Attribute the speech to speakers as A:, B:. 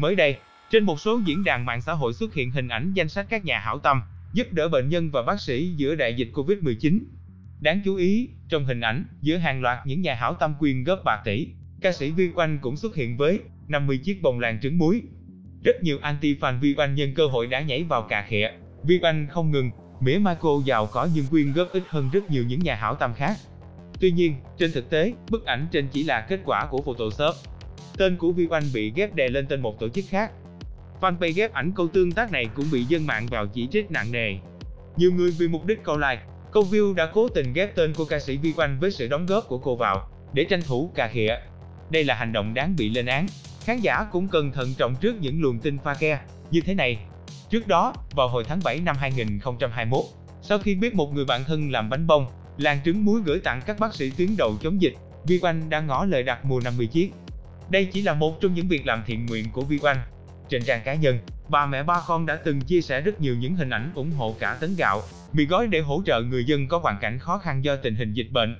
A: Mới đây, trên một số diễn đàn mạng xã hội xuất hiện hình ảnh danh sách các nhà hảo tâm, giúp đỡ bệnh nhân và bác sĩ giữa đại dịch Covid-19. Đáng chú ý, trong hình ảnh, giữa hàng loạt những nhà hảo tâm quyên góp bạc tỷ, ca sĩ Vi Oanh cũng xuất hiện với 50 chiếc bồng làng trứng muối. Rất nhiều anti-fan Vi Oanh nhân cơ hội đã nhảy vào cà khịa. Vi Oanh không ngừng, mỉa mai cô giàu có nhưng quyên góp ít hơn rất nhiều những nhà hảo tâm khác. Tuy nhiên, trên thực tế, bức ảnh trên chỉ là kết quả của Photoshop. Tên của Vi Anh bị ghép đè lên tên một tổ chức khác. Fanpage ghép ảnh câu tương tác này cũng bị dân mạng vào chỉ trích nặng nề. Nhiều người vì mục đích câu like, câu view đã cố tình ghép tên của ca sĩ Vi Anh với sự đóng góp của cô vào, để tranh thủ cà khịa. Đây là hành động đáng bị lên án. Khán giả cũng cần thận trọng trước những luồng tin pha ke như thế này. Trước đó, vào hồi tháng 7 năm 2021, sau khi biết một người bạn thân làm bánh bông, làng trứng muối gửi tặng các bác sĩ tuyến đầu chống dịch, Vi Anh đã ngỏ lời đặt mua 50 chiếc. Đây chỉ là một trong những việc làm thiện nguyện của Vi Oanh. Trên trang cá nhân, bà mẹ ba con đã từng chia sẻ rất nhiều những hình ảnh ủng hộ cả tấn gạo, mì gói để hỗ trợ người dân có hoàn cảnh khó khăn do tình hình dịch bệnh.